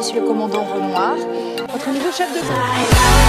je suis le commandant Renoir, votre nouveau chef de groupe.